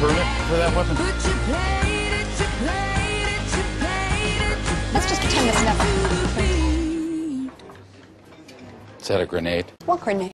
permit for that weapon? Let's just pretend it's never. Is that a grenade? What grenade?